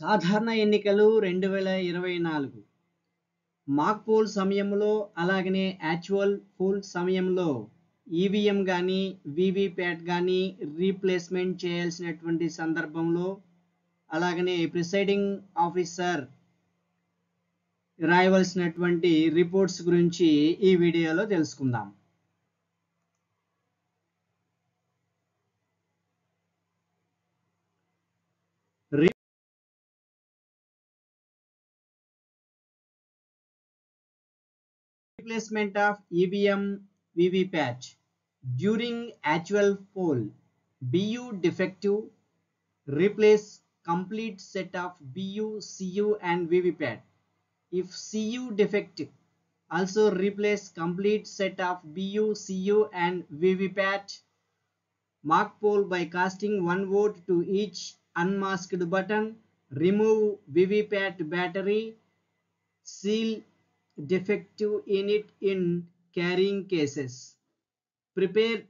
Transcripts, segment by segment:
సాధారణ ఎన్నికలు రెండు వేల ఇరవై నాలుగు. మాక్ పోల్ సమయంలో అలాగనే యాక్చువల్ పోల్ సమయంలో ఈవీఎం కానీ వీవీప్యాట్ కానీ రీప్లేస్మెంట్ చేయాల్సినటువంటి సందర్భంలో అలాగనే ప్రిసైడింగ్ ఆఫీసర్ రాయవలసినటువంటి రిపోర్ట్స్ గురించి ఈ వీడియోలో తెలుసుకుందాం. Replacement of EVM VVPAT during actual poll. BU defective, replace complete set of BU, CU and VVPAT. If CU defective, also replace complete set of BU, CU and VVPAT. Mark poll by casting one vote to each unmasked button. Remove VVPAT battery. Seal defective unit in carrying cases. Prepare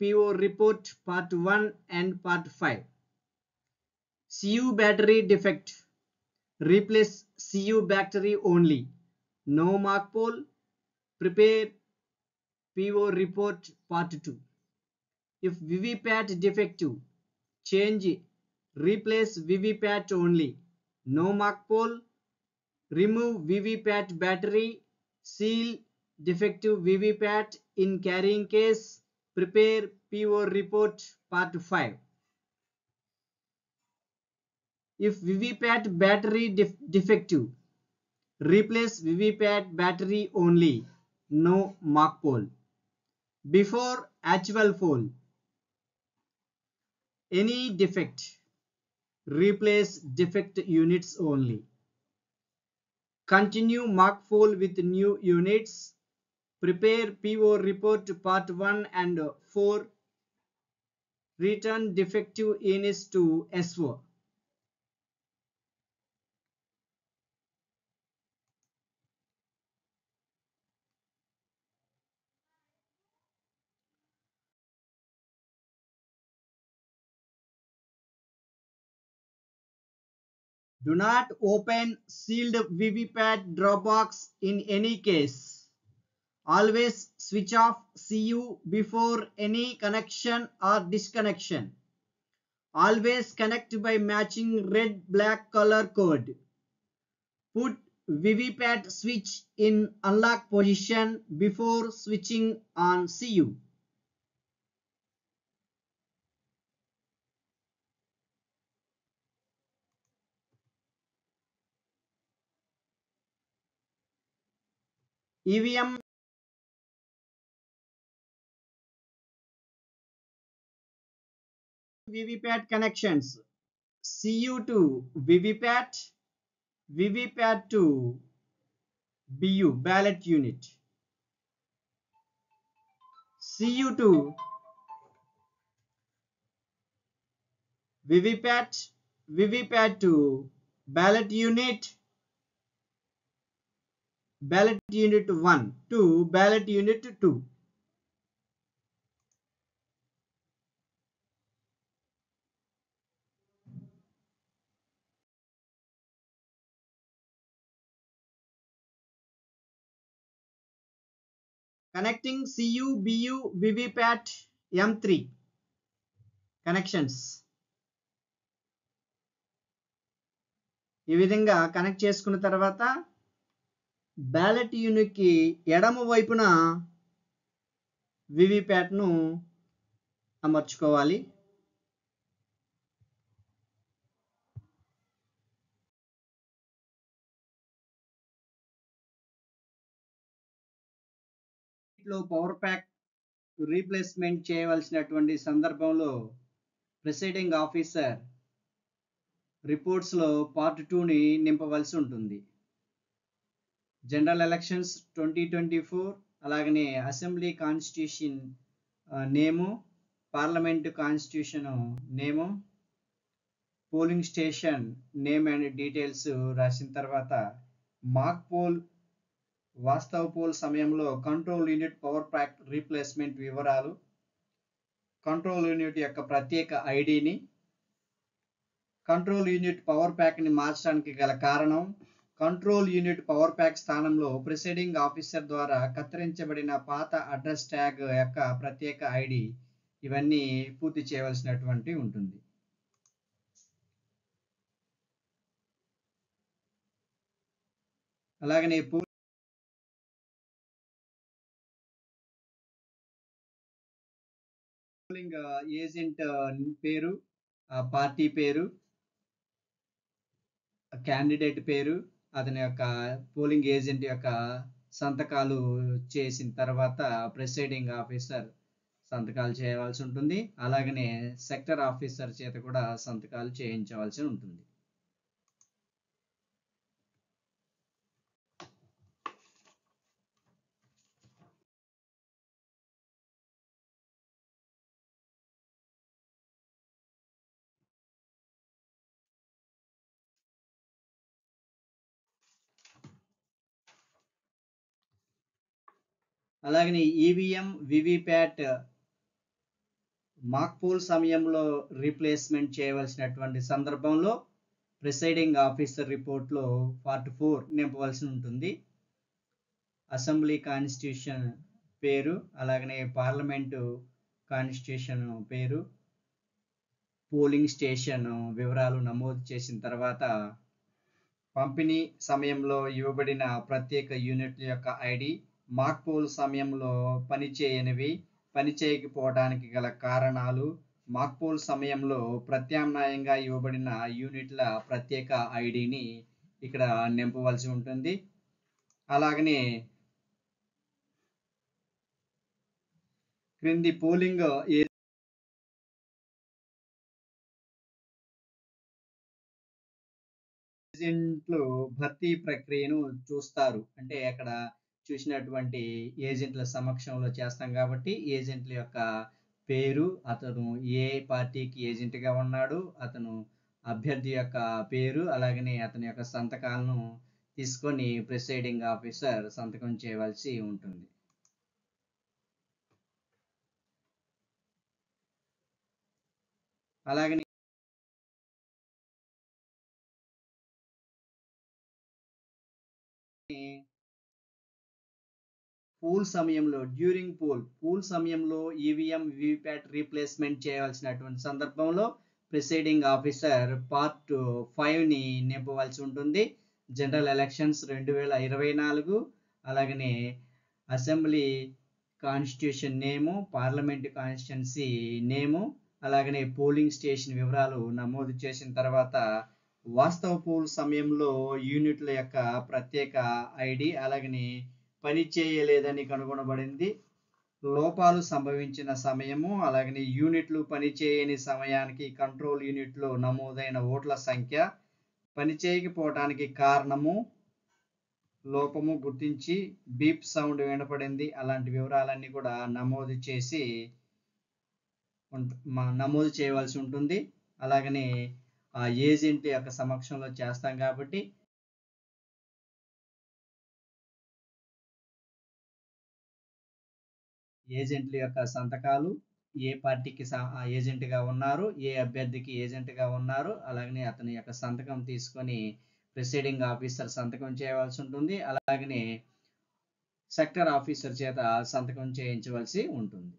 PO report part 1 and part 5. CU battery defect. Replace CU battery only. No mark pole. Prepare PO report part 2. If VVPAT defective, change. Replace VVPAT only. No mark poll remove VVPAT battery, seal defective VVPAT in carrying case, prepare PO report part 5. If VVPAT battery def defective, replace VVPAT battery only, no mock poll. Before actual poll, any defect, replace defect units only continue mock poll with new units. Prepare po report part 1 and 4 return defective units to so Do not open sealed VVPAT Dropbox in any case. Always switch off CU before any connection or disconnection. Always connect by matching red black color code. Put VVPAT switch in unlock position before switching on CU. evm VVPAT connections. CU2 VVPAT VVPAT2 BU ballot unit. CU2 VVPAT VVPAT2 ballot unit. Ballot unit 1 to ballot unit 2 connecting cu bu vvpat m3 connections ఈ విధంగా connect చేసుకున్న తర్వాత ballot యూనిట్కి ఎడమ వైపున వివిప్యాట్ను అమర్చుకోవాలి. లో power pack replacement చేయవలసినటువంటి సందర్భంలో ప్రిసైడింగ్ ఆఫీసర్ రిపోర్ట్స్లో పార్ట్ టూని నింపవలసి ఉంటుంది. General elections twenty twenty four అలాగనే assembly constitution name parliament constitution name polling station name and details రాసిన తర్వాత మాక్ పోల్ వాస్తవ పోల్ సమయంలో control unit power pack replacement వివరాలు కంట్రోల్ యూనిట్ యొక్క ప్రత్యేక ఐడిని కంట్రోల్ యూనిట్ పవర్ ప్యాక్ని మార్చడానికి గల కారణం కంట్రోల్ యూనిట్ పవర్ ప్యాక్ స్థానంలో ప్రిసైడింగ్ ఆఫీసర్ ద్వారా కత్తిరించబడిన పాత అడ్రస్ ట్యాగ్ యొక్క ప్రత్యేక ఐడి ఇవన్నీ పూర్తి చేయవలసినటువంటి ఉంటుంది. అలాగనే పోలింగ్ ఏజెంట్ పేరు పార్టీ పేరు క్యాండిడేట్ పేరు అతని యొక్క పోలింగ్ ఏజెంట్ యొక్క సంతకాలు చేసిన తర్వాత ప్రిసైడింగ్ ఆఫీసర్ సంతకాలు చేయవలసి ఉంటుంది. అలాగనే సెక్టర్ ఆఫీసర్ చేత కూడా సంతకాలు చేయించవలసి ఉంటుంది. అలాగనే ఈవీఎం వివిప్యాట్ మాక్ పోల్ సమయంలో రీప్లేస్మెంట్ చేయవలసినటువంటి సందర్భంలో ప్రిసైడింగ్ ఆఫీసర్ రిపోర్ట్లో పార్ట్ ఫోర్ నింపవలసి ఉంటుంది. అసెంబ్లీ కాన్స్టిట్యూషన్ పేరు అలాగనే పార్లమెంటు కాన్స్టిట్యూషన్ పేరు పోలింగ్ స్టేషన్ వివరాలు నమోదు చేసిన తర్వాత పంపిణీ సమయంలో ఇవ్వబడిన ప్రత్యేక యూనిట్ల యొక్క ఐడి మాక్ పోల్ సమయంలో పనిచేయనివి పనిచేయకపోవడానికి గల కారణాలు మాక్ పోల్ సమయంలో ప్రత్యామ్నాయంగా ఇవ్వబడిన యూనిట్ల ప్రత్యేక ఐడిని ఇక్కడ నింపవలసి ఉంటుంది. అలాగనే క్రింది పోలింగ్ ఏజెంట్లు భర్తీ ప్రక్రియను చూస్తారు. అంటే అక్కడ చూసినటువంటి ఏజెంట్ల సమక్షంలో చేస్తాం కాబట్టి ఏజెంట్ల యొక్క పేరు అతను ఏ పార్టీకి ఏజెంట్గా ఉన్నాడు అతను అభ్యర్థి యొక్క పేరు అలాగనే అతని యొక్క సంతకాలను తీసుకొని ప్రిసైడింగ్ ఆఫీసర్ సంతకం చేయవలసి ఉంటుంది. అలాగనే పూల్ సమయంలో డ్యూరింగ్ పూల్ పూల్ సమయంలో ఈవీఎం వివిప్యాట్ రీప్లేస్మెంట్ చేయవలసినటువంటి సందర్భంలో ప్రిసైడింగ్ ఆఫీసర్ పార్ట్ ఫైవ్ని నింపవలసి ఉంటుంది. జనరల్ ఎలక్షన్స్ రెండు వేల ఇరవై నాలుగు. అలాగనే assembly constitution name parliament constituency name అలాగనే పోలింగ్ స్టేషన్ వివరాలు నమోదు చేసిన తర్వాత వాస్తవ పూల్ సమయంలో యూనిట్ల యొక్క ప్రత్యేక ఐడి అలాగనే పని చేయలేదని కనుగొనబడింది. లోపాలు సంభవించిన సమయము అలాగనే యూనిట్లు పనిచేయని సమయానికి కంట్రోల్ యూనిట్లో నమోదైన ఓట్ల సంఖ్య పనిచేయకపోవటానికి కారణము లోపము గుర్తించి బీప్ సౌండ్ వినపడింది. అలాంటి వివరాలన్నీ కూడా నమోదు చేసి నమోదు చేయవలసి ఉంటుంది. అలాగనే ఆ ఏజెంట్ యొక్క సమక్షంలో చేస్తాం కాబట్టి ఏజెంట్ల యొక్క సంతకాలు ఏ పార్టీకి ఏజెంట్గా ఉన్నారు ఏ అభ్యర్థికి ఏజెంట్గా ఉన్నారు అలాగనే అతని యొక్క సంతకం తీసుకొని ప్రిసైడింగ్ ఆఫీసర్ సంతకం చేయవలసి ఉంటుంది. అలాగనే సెక్టర్ ఆఫీసర్ చేత సంతకం చేయించవలసి ఉంటుంది.